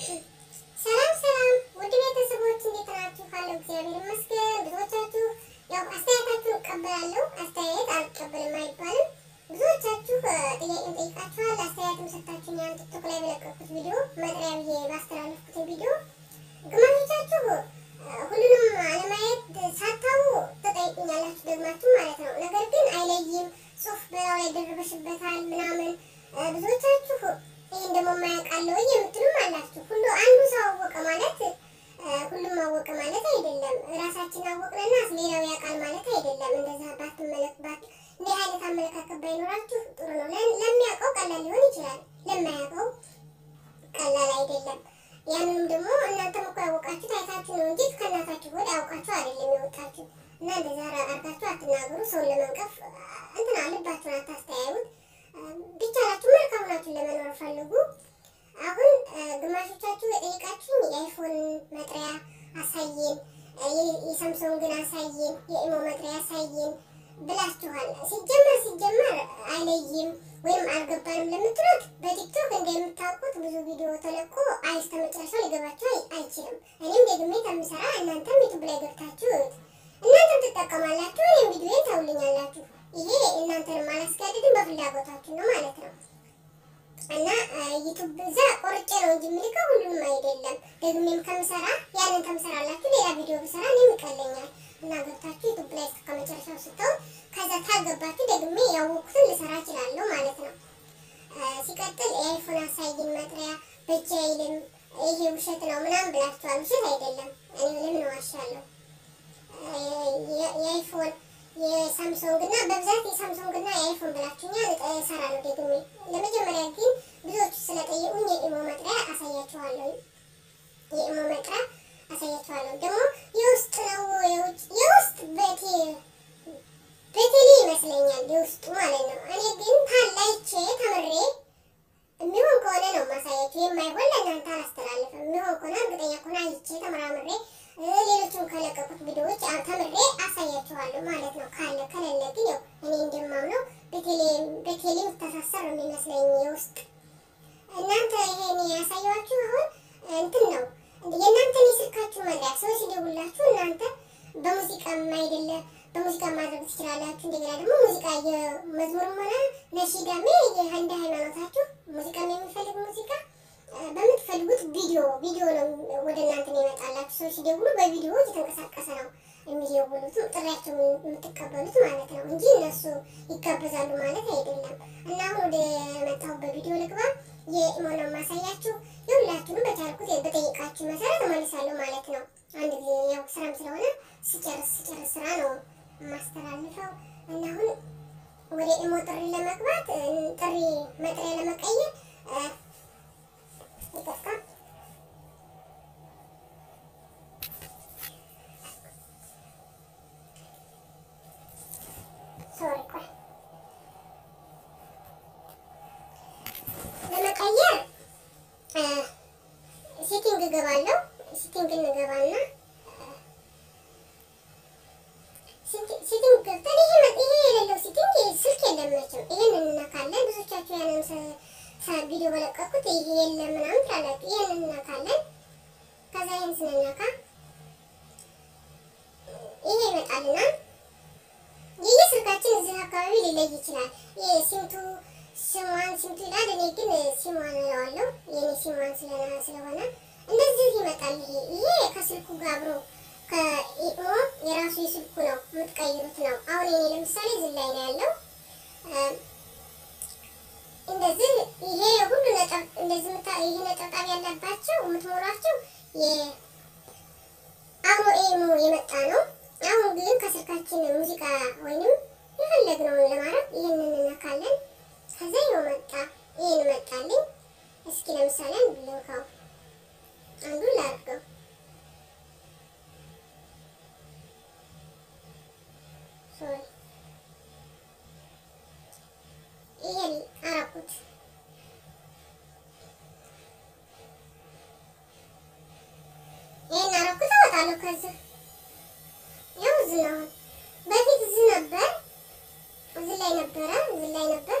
ሰላም ሰላም ውድ ቤተሰቦች እንዴት ናችሁ? ካለው እግዚአብሔር ይመስገን። ብዙዎቻችሁ ያው አስተያየታችሁን እቀበላለሁ፣ አስተያየት አልቀበልም አይባልም። ብዙዎቻችሁ ጥያቄን ጠይቃችኋል፣ አስተያየትም ሰጥታችሁኝ ያን ቲክቶክ ላይ በለቀኩት ቪዲዮ መጥሪያ ብዬ ባስተላለፍኩትን ቪዲዮ ግማሾቻችሁ ሁሉንም አለማየት ሳታው ተጠይቁኛላችሁ ደግማችሁ ማለት ነው። ነገር ግን አይለይም ጽሁፍ በላው ላይ ደርበሽበታል ምናምን ብዙዎቻችሁ ይህን ደግሞ የማያውቃለው የምትሉም አላችሁ። ሁሉ አንዱ ሰው አወቀ ማለት ሁሉም አወቀ ማለት አይደለም። ራሳችን አወቅንና ሌላው ያውቃል ማለት አይደለም። እንደዛ ባትመለክባት እንዲህ አይነት አመለካከት ባይኖራችሁ ጥሩ ነው። ለሚያውቀው ቀላል ሊሆን ይችላል፣ ለማያውቀው ቀላል አይደለም። ያንንም ደግሞ እናንተም እኮ ያወቃችሁት አይታችሁ ነው እንጂ ከእናታችሁ ወደ ያውቃችሁ አይደለም የወጣችሁ እና እንደዛ አርጋችሁ አትናገሩ። ሰውን ለመንቀፍ እንትና ልባችሁን አታስተያዩት። ቢቻላችሁ መልካም ናችሁን ለመኖር ፈልጉ። አሁን ግማሾቻችሁ የጠየቃችሁኝ የአይፎን መጥሪያ አሳየን፣ የሳምሶንግን አሳየን፣ የኢሞ መጥሪያ አሳየን ብላችኋል። ሲጀመር ሲጀመር አይለይም ወይም አልገባንም ለምትሉት በቲክቶክ እንደምታውቁት ብዙ ቪዲዮ ተለቆ አይስተ መጨረሻው ሊገባችሁ አይችልም። እኔም ደግሜ ከምሰራ እናንተም ዩቱብ ላይ ገብታችሁ እናንተም ትጠቀማላችሁ፣ እኔም ቪዲዮ ታዩልኛላችሁ። ይሄ እናንተንም አላስገድድም በፍላጎታችሁ ነው ማለት እና ዩቱብ እዛ ቆርጬ ነው እንጂ የምልከው ሁሉንም አይደለም። ደግሜም ከምሰራ ያንን ከምሰራላችሁ ሌላ ቪዲዮ ብሰራ እኔም ይቀለኛል እና ገብታችሁ ዩቱብ ላይ እስከ መጨረሻው ስተው ከዛ ታገባችሁ ደግሜ ያወቅኩትን ልሰራ እችላለሁ ማለት ነው። ሲቀጥል የአይፎን አሳይን መጥሪያ በእጅ አይልም ይሄ ውሸት ነው ምናምን ብላችኋል። ውሸት አይደለም። እኔ ለምን ዋሻለሁ? የአይፎን የሳምሶንግ እና በብዛት የሳምሶንግ እና የአይፎን ብላችሁኛል። እሰራለሁ ደግሜ። ለመጀመሪያ ግን ብዙዎቹ ስለጠየቁኝ የኢሞ መጥሪያ አሳያችኋለሁ። የኢሞ መጥሪያ አሳያችኋለሁ። ደግሞ የውስጥ ነው የውጭ የውስጥ በቴ በቴሌ ይመስለኛል የውስጡ ማለት ነው። እኔ ግን ታላይቼ ተምሬ የሚሆን ከሆነ ነው ማሳያችሁ። የማይሆን ለእናንተ አላስተላልፍም። የሚሆን ከሆነ እርግጠኛ ከሆነ አይቼ ተመራምሬ ሌሎችም ከለቀቁት ቪዲዮዎች ተምሬ አሳያችኋለሁ ማለት ነው። ካለ ከሌለ ግን ያው እኔ እንደማምነው በቴሌ ነው የሚመስለኝ የውስጥ እናንተ ይሄን ያሳያችሁ አሁን እንትን ነው የእናንተን የስልካችሁ መድረክ ሰዎች ሲደውላችሁ እናንተ በሙዚቃም አይደለ በሙዚቃ ማድረግ ትችላላችሁ። እንደገና ደግሞ ሙዚቃ የመዝሙርም ሆነ ነሺዳሜ እንደ ሃይማኖታችሁ ሙዚቃም የሚፈልግ ሙዚቃ በምትፈልጉት ቪዲዮ ቪዲዮ ነው ወደ እናንተ የሚመጣላችሁ። ሰዎች ሲደውሉ በቪዲዮ እየተንቀሳቀሰ ነው የሚደውሉት ጥሪያቸው የምትቀበሉት ማለት ነው እንጂ እነሱ ይጋበዛሉ ማለት አይደለም። እና ወደ መጣሁበት ቪዲዮ ልግባ። የኢሞ ነው የማሳያችሁ። የሁላችሁንም በቻልኩት በጠይቃችሁ መሰረት እመልሳለሁ ማለት ነው። አንድ ጊዜ ያው ስራም ስለሆነ ስጨርስ ስጨርስ ስራ ነው የማስተላልፈው እና አሁን ወደ ኢሞ ጥሪ ለመግባት ጥሪ መጥሪያ ለመቀየር ይቀጥቃ ለመቀየር ሴቲንግ እገባለሁ። ሴቲንግ እንገባና setting ገብተን ይሄ የሌለው setting ስልክ የለም መቼም። ይሄን እንነካለን። ብዙዎቻችሁ ያንን ቪዲዮ በለቀኩት ይሄ የለም ምናምን ትላላችሁ። ይሄን እንነካለን። ከዛ ይሄን ስንነካ ይሄ ይመጣልናል። የየስልካችን እዚህ አካባቢ ሊለይ ይችላል። SIM two SIM one SIM two ይላል። እኔ ግን SIM one እለዋለሁ የኔ SIM one ስለሆነ እንደዚህ ይመጣል። ይሄ ከስልኩ ጋር አብሮ ከኢሞ የራሱ የስልኩ ነው የምትቀይሩት ነው። አሁን እኔ ለምሳሌ እዚህ ላይ ነው ያለው። እንደዚህ ይሄ ሁሉ ነጥብ እንደዚህ ይሄ ነጠብጣብ ያለባቸው የምትሞሏቸው የአብሮ ኢሞ የመጣ ነው። አሁን ግን ከስልካችን ሙዚቃ ወይንም የፈለግነውን ለማድረግ ይህንን እንነካለን። ከዛ ይኸው መጣ፣ ይህን መጣልኝ። እስኪ ለምሳሌ አንዱ ልንካው፣ አንዱ ላድርገው ይሄን አረኩት። ይሄን ያው እዚህ ነው። በፊት እዚህ ነበር፣ እዚህ ላይ ነበረ፣ እዚህ ላይ ነበር።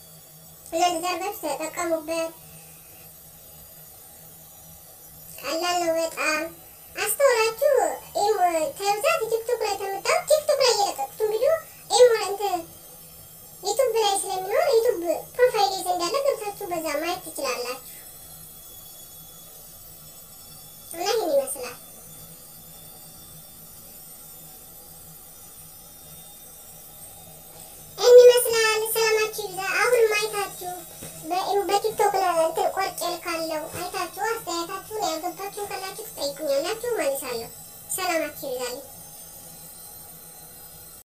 እናንተ ዛርጋችሁ ተጠቀሙበት። ቀላል ነው በጣም አስተውላችሁ ተብዛት ቲክቶክ ላይ ተመጣው ቲክቶክ ላይ ኢሞ እንትን ዩቱብ ላይ ስለሚኖር ዩቱብ ፕሮፋይል ይዘ እንዳለ ገብታችሁ በዛ ማየት ትችላላችሁ። እና ይህን ይመስላል።